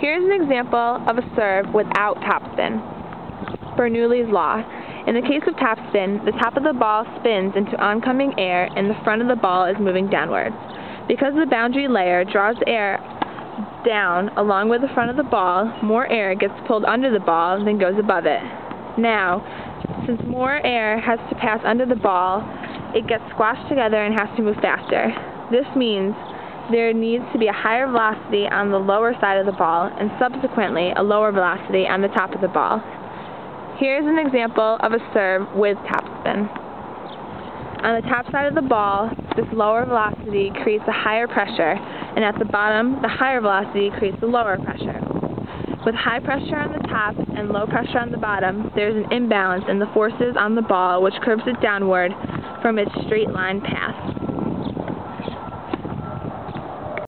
Here's an example of a serve without topspin. Bernoulli's law. In the case of topspin, the top of the ball spins into oncoming air and the front of the ball is moving downwards. Because the boundary layer draws air down along with the front of the ball, more air gets pulled under the ball than goes above it. Now, since more air has to pass under the ball, it gets squashed together and has to move faster. This means there needs to be a higher velocity on the lower side of the ball and subsequently a lower velocity on the top of the ball. Here's an example of a serve with topspin. On the top side of the ball, this lower velocity creates a higher pressure, and at the bottom, the higher velocity creates a lower pressure. With high pressure on the top and low pressure on the bottom, there is an imbalance in the forces on the ball which curves it downward from its straight line path.